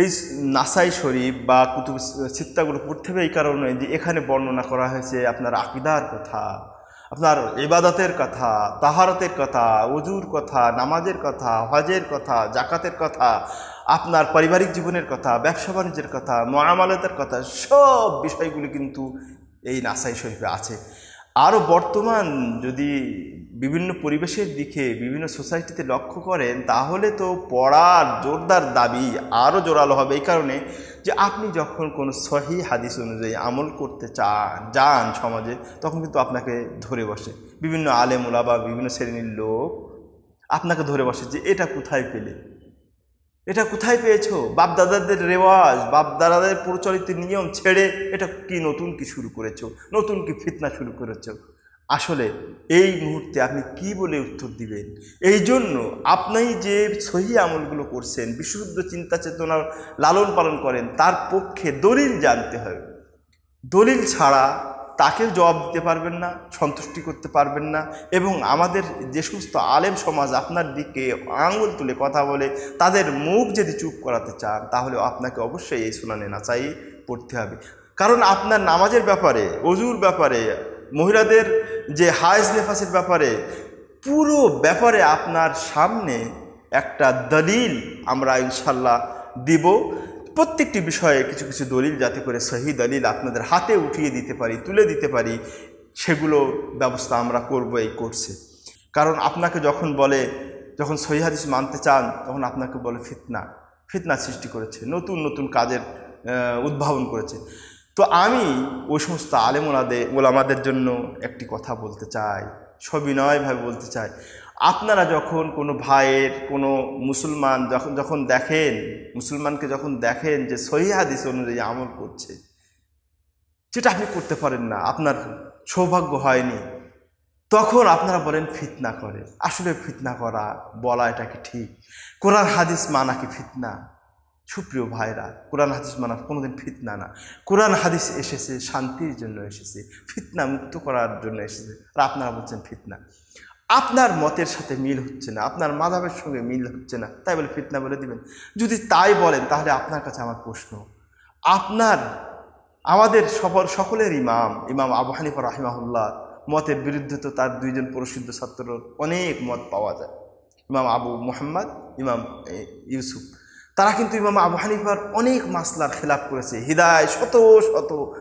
এই নাসাই শরীফ বা কুতুব চিত্তাগুলো পড়তে হবে এই কারণে যে এখানে বর্ণনা করা হয়েছে, আপনার আকিদার কথা, আপনার ইবাদতের কথা, তাহারতের কথা অজুর কথা, নামাজের কথা, হজের কথা জাকাতের কথা, আপনার পারিবারিক জীবনের কথা, ব্যবসা বাণিজ্যের কথা, মহামালতের কথা, সব বিষয়গুলি কিন্তু এই নাসাই শরীফে আছে। আরও বর্তমান যদি বিভিন্ন পরিবেশের দিকে বিভিন্ন সোসাইটিতে লক্ষ্য করেন, তাহলে তো পড়ার জোরদার দাবি আরও জোরালো হবে। এই কারণে যে আপনি যখন কোনো সহি হাদিস অনুযায়ী আমল করতে চান যান সমাজে, তখন কিন্তু আপনাকে ধরে বসে। বিভিন্ন আলেমুলা বা বিভিন্ন শ্রেণির লোক আপনাকে ধরে বসে যে এটা কোথায় পেলে? এটা কোথায় পেয়েছ? বাপদাদাদের রেওয়াজ, বাপদাদাদের প্রচলিত নিয়ম ছেড়ে এটা কি নতুন কি শুরু করেছ? নতুন কি ফিতনা শুরু করেছ? আসলে এই মুহূর্তে আপনি কি বলে উত্তর দিবেন? এই জন্য আপনি যে সহি আমলগুলো করছেন, বিশুদ্ধ চিন্তা চেতনার লালন পালন করেন, তার পক্ষে দলিল জানতে হবে দলিল ছাড়া তাকেও জবাব দিতে পারবেন না, সন্তুষ্টি করতে পারবেন না এবং আমাদের যে সমস্ত আলেম সমাজ আপনার দিকে আঙুল তুলে কথা বলে, তাদের মুখ যদি চুপ করাতে চান, তাহলে আপনাকে অবশ্যই এই শুনানে নাচাই পড়তে হবে। কারণ আপনার নামাজের ব্যাপারে, অজুর ব্যাপারে মহিলাদের যে হায়েজ নেফাসের ব্যাপারে পুরো ব্যাপারে আপনার সামনে একটা দলিল আমরা ইনশাল্লাহ দিব। প্রত্যেকটি বিষয়ে কিছু কিছু দলিল যাতে করে সহি দলিল আপনাদের হাতে উঠিয়ে দিতে পারি, তুলে দিতে পারি, সেগুলো ব্যবস্থা আমরা করব এই কোর্সে। কারণ আপনাকে যখন বলে, যখন সহি হাদিস মানতে চান, তখন আপনাকে বলে ফিতনা ফিতনা সৃষ্টি করেছে, নতুন নতুন কাজের উদ্ভাবন করেছে। তো আমি ওই সমস্ত আলেমোলাদের ওলামাদের জন্য একটি কথা বলতে চাই, সবিনয়ভাবে বলতে চাই। আপনারা যখন কোনো ভাইয়ের, কোনো মুসলমান যখন যখন দেখেন, মুসলমানকে যখন দেখেন যে সহি হাদিস অনুযায়ী আমল করছে, যেটা আপনি করতে পারেন না, আপনার সৌভাগ্য হয়নি, তখন আপনারা বলেন ফিতনা করে। আসলে ফিতনা করা, বলা এটা কি ঠিক। কোরআন, হাদিস মানা কি ফিতনা? সুপ্রিয় ভাইরা, কোরআন হাদিস মানা কোনোদিন ফিতনা না। কোরআন হাদিস এসেছে, শান্তির জন্য এসেছে, ফিতনা মুক্ত করার জন্য এসেছে। আর আপনারা বলছেন ফিতনা। আপনার মতের সাথে মিল হচ্ছে না, আপনার মাধাবের সঙ্গে মিল হচ্ছে না, তাই বলে ফিতনা বলে দিবেন। যদি তাই বলেন, তাহলে আপনার কাছে আমার প্রশ্ন। আপনার, আমাদের সফল সকলের ইমাম ইমাম আবু হানিফা রাহিমাহুল্লাহ, মতের বিরুদ্ধে তো তার দুইজন প্রসিদ্ধ ছাত্র অনেক মত পাওয়া যায়। ইমাম আবু মোহাম্মদ, ইমাম ইউসুফ। তারা কিন্তু ইমাম আবু হানিফার অনেক মাসলার খেলাপ করেছে। হৃদায় শত শত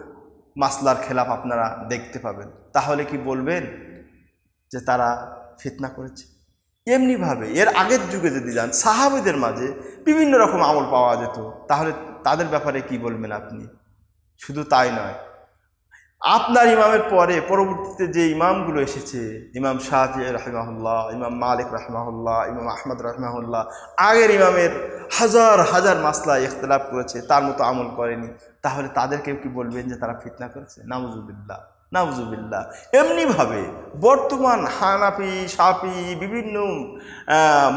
মাসলার খেলাপ আপনারা দেখতে পাবেন। তাহলে কি বলবেন যে তারা ফিতনা করেছে? এমনিভাবে এর আগের যুগে যদি যান, সাহাবিদের মাঝে বিভিন্ন রকম আমল পাওয়া যেত। তাহলে তাদের ব্যাপারে কি বলবেন আপনি? শুধু তাই নয় আপনার ইমামের পরে, পরবর্তীতে যে ইমামগুলো এসেছে, ইমাম শাহি রাহমাহুল্লাহ, ইমাম মালিক রাহমাহুল্লাহ, ইমাম আহমদ রাহমাহুল্লাহ, আগের ইমামের হাজার হাজার মাসলা ইখতলাফ করেছে, তার মতো আমল করেনি, তাহলে তাদেরকেও কি বলবেন যে তারা ফিতনা করেছে? নামজুবিল্লাহ নাউজুবিল্লা এমনিভাবে বর্তমান হানাফি সাপি বিভিন্ন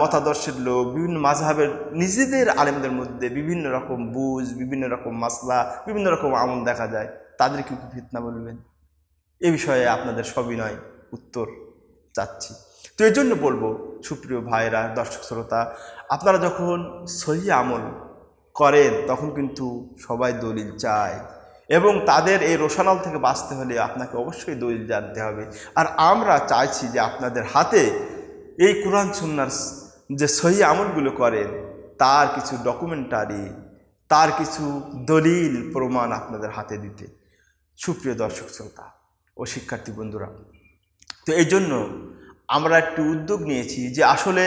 মতাদর্শের লোক, বিভিন্ন মাঝহাবের নিজেদের আলেমদের মধ্যে বিভিন্ন রকম বুঝ, বিভিন্ন রকম মাসলা, বিভিন্ন রকম আমল দেখা যায়। তাদেরকে কি ফিতনা বলবেন। এ বিষয়ে আপনাদের সবিনয় উত্তর চাচ্ছি। তো এই জন্য বলব, সুপ্রিয় ভাইরা, দর্শক শ্রোতা, আপনারা যখন সহি আমল করেন, তখন কিন্তু সবাই দলিল চায় এবং তাদের এই রোশানাল থেকে বাঁচতে হলে আপনাকে অবশ্যই দলিল জানতে হবে। আর আমরা চাইছি যে আপনাদের হাতে এই কোরআন সুন্নার যে সহি আমলগুলো করেন, তার কিছু ডকুমেন্টারি তার কিছু দলিল প্রমাণ আপনাদের হাতে দিতে। সুপ্রিয় দর্শক শ্রোতা ও শিক্ষার্থী বন্ধুরা, তো এই জন্য আমরা একটি উদ্যোগ নিয়েছি যে আসলে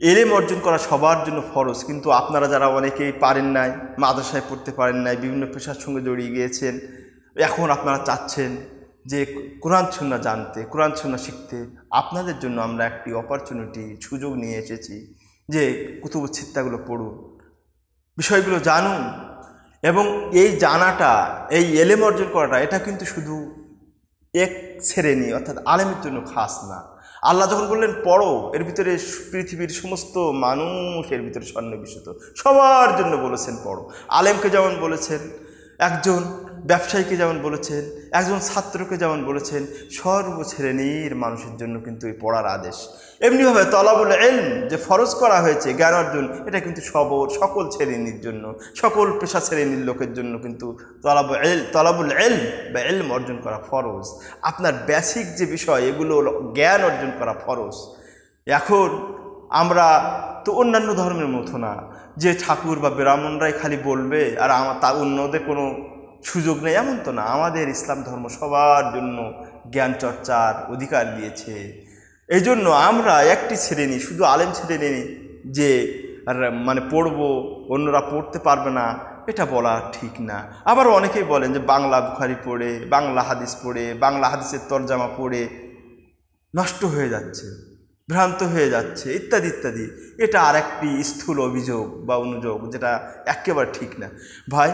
এলেম অর্জন করা সবার জন্য ফরজ, কিন্তু আপনারা যারা অনেকেই পারেন নাই, মাদ্রাসায় পড়তে পারেন নাই, বিভিন্ন পেশার সঙ্গে জড়িয়ে গিয়েছেন, এখন আপনারা চাচ্ছেন যে কোরআন ছন্না জানতে, কোরআন ছন্না শিখতে, আপনাদের জন্য আমরা একটি অপরচুনিটি সুযোগ নিয়ে এসেছি যে কুতুব ছিত্তাগুলো পড়ুন, বিষয়গুলো জানুন এবং এই জানাটা, এই এলেম অর্জন করাটা, এটা কিন্তু শুধু এক শ্রেণি অর্থাৎ আলেমের জন্য খাস না। আল্লাহ যখন বললেন, পড়ো। এর ভিতরে পৃথিবীর সমস্ত মানুষ এর ভিতরে সন্নিবেশিত সবার জন্য বলেছেন, পড়ো। আলেমকে যেমন বলেছেন, একজন ব্যবসায়ীকে যেমন বলেছেন, একজন ছাত্রকে যেমন বলেছেন, সর্বশ্রেণীর মানুষের জন্য কিন্তু এই পড়ার আদেশ। এমনিভাবে তলাবুল এলম যে ফরজ করা হয়েছে, জ্ঞান অর্জন, এটা কিন্তু সবর সকল শ্রেণির জন্য, সকল পেশা শ্রেণির লোকের জন্য কিন্তু তলাবু এল তলাবুল এলম বা এলম অর্জন করা ফরজ। আপনার বেসিক যে বিষয়, এগুলো জ্ঞান অর্জন করা ফরজ। এখন আমরা তো অন্যান্য ধর্মের মতো না। যে ঠাকুর বা ব্রাহ্মণরাই খালি বলবে, আর আমার তা অন্যদের কোনো সুযোগ নেই, এমন তো না। আমাদের ইসলাম ধর্ম সবার জন্য জ্ঞান চর্চার অধিকার দিয়েছে। এই জন্য আমরা একটি শ্রেণি শুধু আলেম শ্রেণি যে মানে পড়ব, অন্যরা পড়তে পারবে না, এটা বলা ঠিক না। আবার অনেকেই বলেন যে বাংলা বুখারি পড়ে, বাংলা হাদিস পড়ে, বাংলা হাদিসের তরজামা পড়ে, নষ্ট হয়ে যাচ্ছে, ভ্রান্ত হয়ে যাচ্ছে, ইত্যাদি ইত্যাদি। এটা আর একটি স্থূল অভিযোগ বা অনুযোগ যেটা একেবারে ঠিক না। ভাই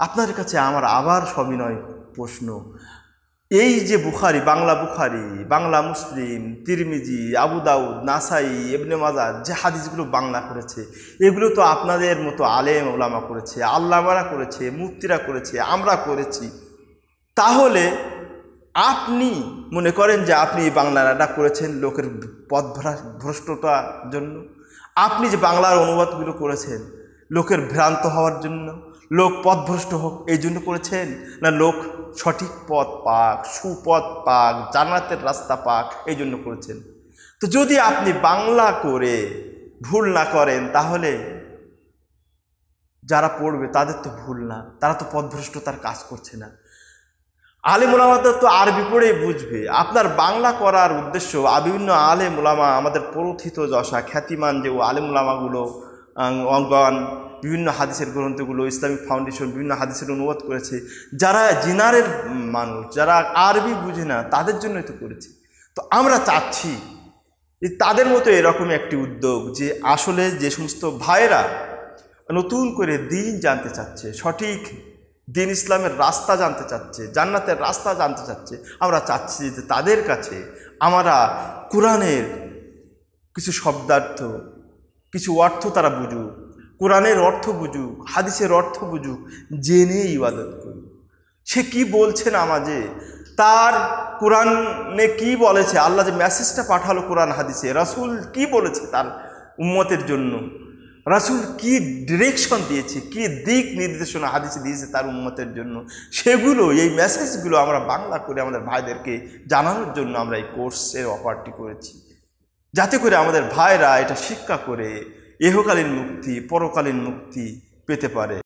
আপনার কাছে আমার আবার সবিনয় প্রশ্ন। এই যে বুখারি, বাংলা বুখারি, বাংলা মুসলিম, তিরমিজি, আবু দাউদ, নাসাই এবনে মাজার যে হাদিসগুলো বাংলা করেছে, এগুলো তো আপনাদের মতো আলেম ওলামা করেছে, আল্লামারা করেছে, মুফতিরা করেছে, আমরা করেছি। তাহলে আপনি মনে করেন যে আপনি এই বাংলাটা করেছেন লোকের পথ ভ্রষ্টতার জন্য? আপনি যে বাংলার অনুবাদগুলো করেছেন, লোকের ভ্রান্ত হওয়ার জন্য? লোক পথভ্রষ্ট হোক, এই জন্য করেছেন? না, লোক সঠিক পথ পাক, সুপথ পাক, জান্নাতের রাস্তা পাক, এই জন্য করেছেন। তো যদি আপনি বাংলা করে ভুল না করেন, তাহলে যারা পড়বে, তাদের তো ভুল না। তারা তো পথভ্রষ্টতার কাজ করছে না। আলেম ওলামাদের তো আরবি পড়েই বুঝবে। আপনার বাংলা করার উদ্দেশ্য বিভিন্ন আলেম ওলামা আমাদের প্রথিত যশা, খ্যাতিমান যে আলেম ওলামাগুলো অঙ্গন, বিভিন্ন হাদিসের গ্রন্থগুলো, ইসলামিক ফাউন্ডেশন বিভিন্ন হাদিসের অনুবাদ করেছে। যারা জিনারের মানুষ, যারা আরবি বুঝে না, তাদের জন্যই তো করেছে। তো আমরা চাচ্ছি তাদের মতো এরকম একটি উদ্যোগ যে আসলে যে সমস্ত ভাইরা নতুন করে দিন জানতে চাচ্ছে, সঠিক দিন ইসলামের রাস্তা জানতে চাচ্ছে, জান্নাতের রাস্তা জানতে চাচ্ছে, আমরা চাচ্ছি যে তাদের কাছে আমরা কোরআনের কিছু শব্দার্থ কিছু অর্থ তারা বুঝুক, কোরআনের অর্থ বুঝুক, হাদিসের অর্থ বুঝুক, জেনে ইবাদত করুক। সে কি বলছে নামাজে তার কোরআনে কি বলেছে? আল্লাহ যে মেসেজটা পাঠালো কোরআন, হাদিসে, রাসুল কি বলেছে তার উম্মতের জন্য? রাসুল কি ডিরেকশন দিয়েছে? কি দিক নির্দেশনা হাদিসে দিয়েছে তার উন্মতের জন্য? সেগুলো, এই মেসেজগুলো আমরা বাংলা করে আমাদের ভাইদেরকে জানানোর জন্য আমরা এই কোর্সের অফারটি করেছি। যাতে করে আমাদের ভাইরা এটা শিক্ষা করে এহকালীন মুক্তি পরকালীন মুক্তি পেতে পারে।